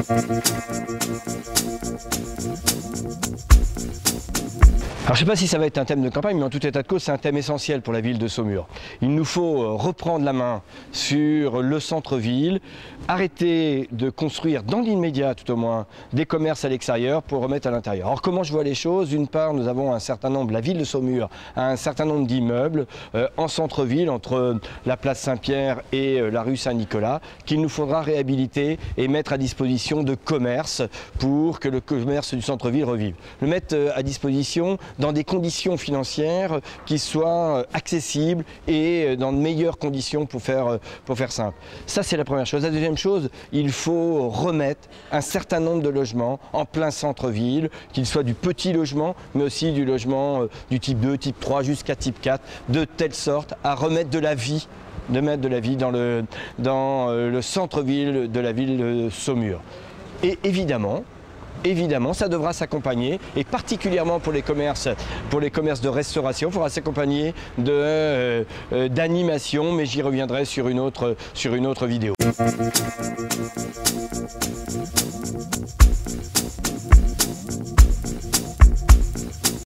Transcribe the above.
Thank you. Alors je ne sais pas si ça va être un thème de campagne, mais en tout état de cause, c'est un thème essentiel pour la ville de Saumur. Il nous faut euh, reprendre la main sur le centre-ville, arrêter de construire dans l'immédiat tout au moins des commerces à l'extérieur pour remettre à l'intérieur. Alors comment je vois les choses? D'une part, nous avons un certain nombre, la ville de Saumur a un certain nombre d'immeubles euh, en centre-ville, entre la place Saint-Pierre et euh, la rue Saint-Nicolas, qu'il nous faudra réhabiliter et mettre à disposition de commerces pour que le commerce du centre-ville revive. Le mettre à disposition dans des conditions financières qui soient euh, accessibles et euh, dans de meilleures conditions pour faire, euh, pour faire simple. Ça, c'est la première chose. La deuxième chose, il faut remettre un certain nombre de logements en plein centre-ville, qu'ils soient du petit logement, mais aussi du logement du type 2, type 3 jusqu'à type 4, de telle sorte à remettre de la vie de mettre de la vie dans le, dans le centre-ville de la ville de Saumur. Et évidemment, évidemment, ça devra s'accompagner, et particulièrement pour les commerces, pour les commerces de restauration, il faudra s'accompagner euh, euh, d'animation, mais j'y reviendrai sur une autre, sur une autre vidéo.